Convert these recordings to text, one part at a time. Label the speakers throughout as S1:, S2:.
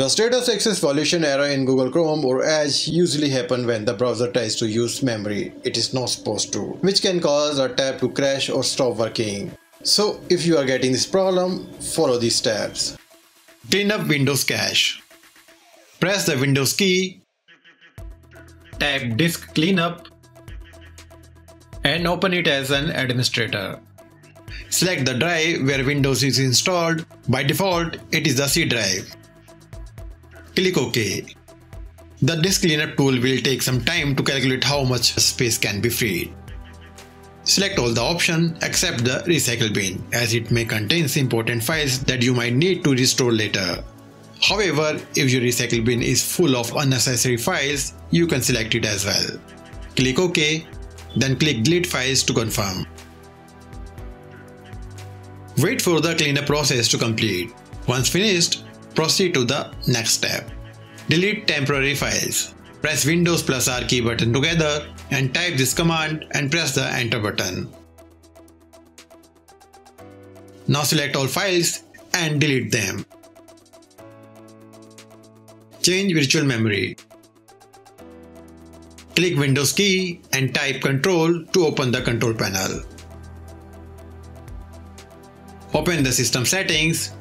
S1: The status access violation error in Google Chrome or Edge usually happen when the browser tries to use memory it is not supposed to, which can cause a tab to crash or stop working. So if you are getting this problem, follow these steps. Clean up Windows cache. Press the Windows key, tap Disk Cleanup and open it as an administrator. Select the drive where Windows is installed. By default, it is the C drive. Click OK. The disk cleanup tool will take some time to calculate how much space can be freed. Select all the options except the recycle bin as it may contain important files that you might need to restore later. However, if your recycle bin is full of unnecessary files, you can select it as well. Click OK, then click delete files to confirm. Wait for the cleanup process to complete. Once finished, proceed to the next step. Delete temporary files. Press Windows plus R key button together and type this command and press the enter button. Now select all files and delete them. Change virtual memory. Click Windows key and type Control to open the control panel. Open the system settings.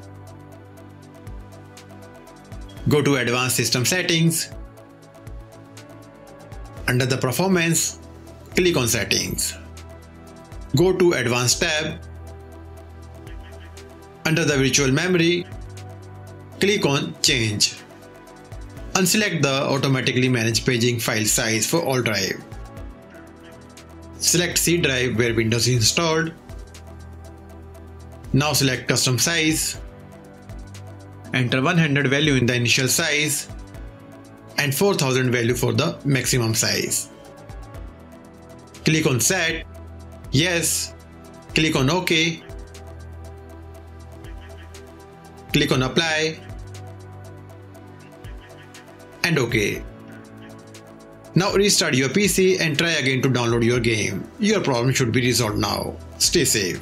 S1: Go to Advanced System Settings. Under the Performance, click on Settings. Go to Advanced tab. Under the Virtual Memory, click on Change. Unselect the Automatically Manage Paging file size for all drive. Select C drive where Windows is installed now select custom size. Enter 100 value in the initial size and 4000 value for the maximum size. Click on set. Yes. Click on OK. Click on apply and OK. Now restart your PC and try again to download your game. Your problem should be resolved now. Stay safe.